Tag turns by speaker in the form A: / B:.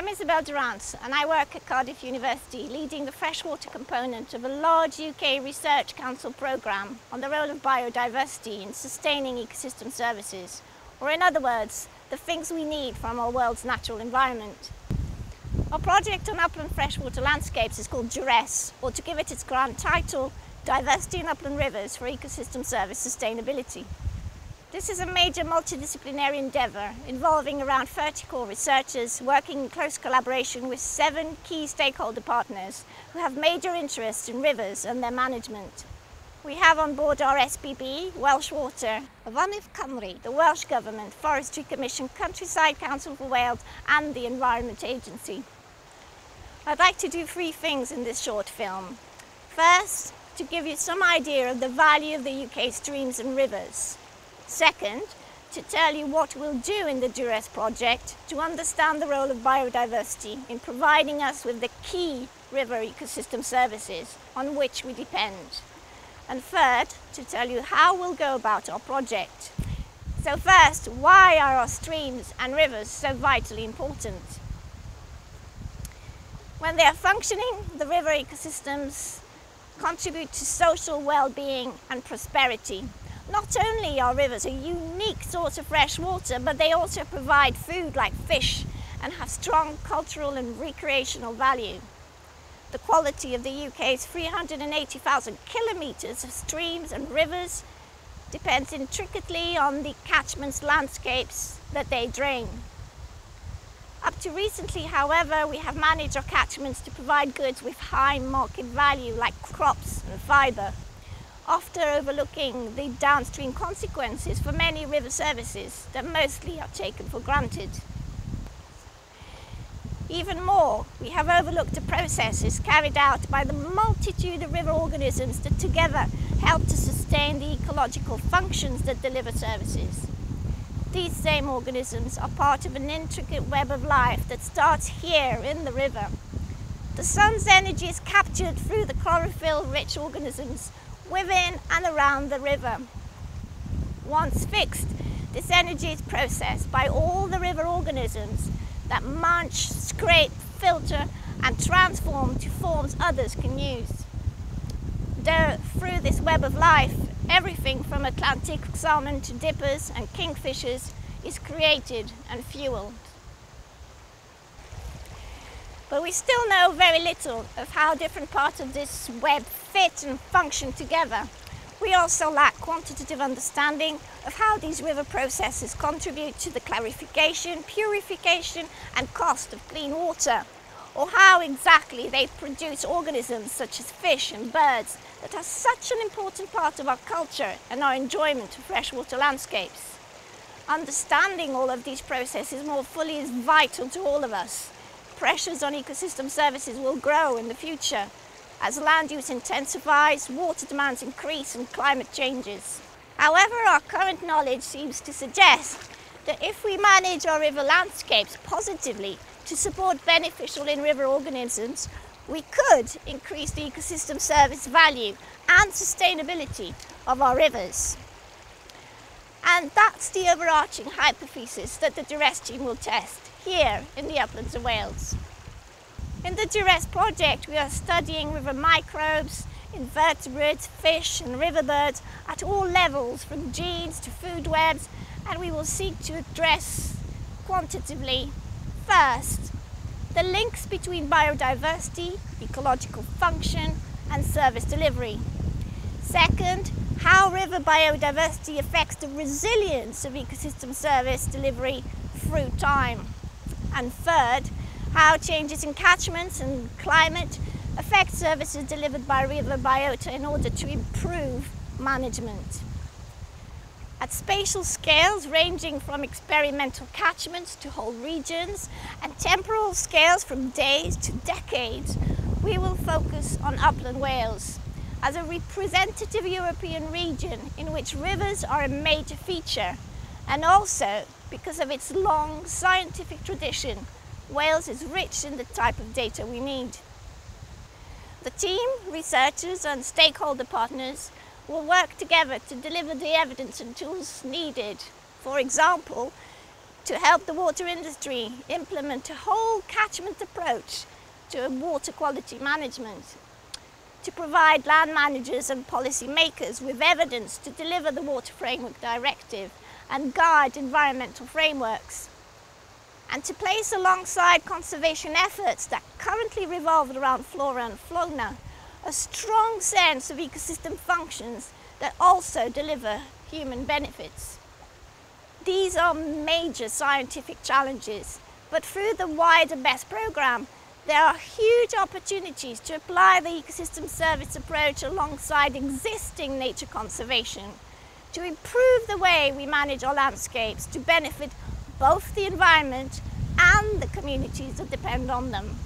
A: I'm Isabelle Durance and I work at Cardiff University leading the freshwater component of a large UK Research Council programme on the role of biodiversity in sustaining ecosystem services, or in other words, the things we need from our world's natural environment. Our project on upland freshwater landscapes is called DURESS, or to give it its grand title, Diversity in Upland Rivers for Ecosystem Service Sustainability. This is a major multidisciplinary endeavour involving around 30 core researchers working in close collaboration with seven key stakeholder partners who have major interests in rivers and their management. We have on board RSPB, Welsh Water, Afonydd Cymru, the Welsh Government, Forestry Commission, Countryside Council for Wales and the Environment Agency. I'd like to do three things in this short film. First, to give you some idea of the value of the UK streams and rivers. Second, to tell you what we'll do in the DURESS project to understand the role of biodiversity in providing us with the key river ecosystem services on which we depend. And third, to tell you how we'll go about our project. So first, why are our streams and rivers so vitally important? When they are functioning, the river ecosystems contribute to social well-being and prosperity not only are rivers a unique source of fresh water, but they also provide food like fish and have strong cultural and recreational value. The quality of the UK's 380,000 kilometres of streams and rivers depends intricately on the catchment's landscapes that they drain. Up to recently, however, we have managed our catchments to provide goods with high market value like crops and fibre after overlooking the downstream consequences for many river services that mostly are taken for granted. Even more, we have overlooked the processes carried out by the multitude of river organisms that together help to sustain the ecological functions that deliver services. These same organisms are part of an intricate web of life that starts here in the river. The sun's energy is captured through the chlorophyll-rich organisms within and around the river. Once fixed, this energy is processed by all the river organisms that munch, scrape, filter and transform to forms others can use. Through this web of life, everything from Atlantic salmon to dippers and kingfishers is created and fueled. But we still know very little of how different parts of this web fit and function together. We also lack quantitative understanding of how these river processes contribute to the clarification, purification and cost of clean water, or how exactly they produce organisms such as fish and birds that are such an important part of our culture and our enjoyment of freshwater landscapes. Understanding all of these processes more fully is vital to all of us pressures on ecosystem services will grow in the future as land use intensifies, water demands increase and climate changes. However, our current knowledge seems to suggest that if we manage our river landscapes positively to support beneficial in-river organisms, we could increase the ecosystem service value and sustainability of our rivers. And that's the overarching hypothesis that the duress team will test here in the uplands of Wales. In the duress project, we are studying river microbes, invertebrates, fish and river birds at all levels, from genes to food webs, and we will seek to address quantitatively, first, the links between biodiversity, ecological function and service delivery. Second, how river biodiversity affects the resilience of ecosystem service delivery through time. And third, how changes in catchments and climate affect services delivered by river biota in order to improve management. At spatial scales ranging from experimental catchments to whole regions and temporal scales from days to decades, we will focus on upland Wales as a representative European region in which rivers are a major feature and also because of its long scientific tradition, Wales is rich in the type of data we need. The team, researchers and stakeholder partners will work together to deliver the evidence and tools needed. For example, to help the water industry implement a whole catchment approach to water quality management, to provide land managers and policy makers with evidence to deliver the Water Framework Directive and guide environmental frameworks, and to place alongside conservation efforts that currently revolve around flora and fauna a strong sense of ecosystem functions that also deliver human benefits. These are major scientific challenges, but through the wider BESS programme, there are huge opportunities to apply the ecosystem service approach alongside existing nature conservation to improve the way we manage our landscapes to benefit both the environment and the communities that depend on them.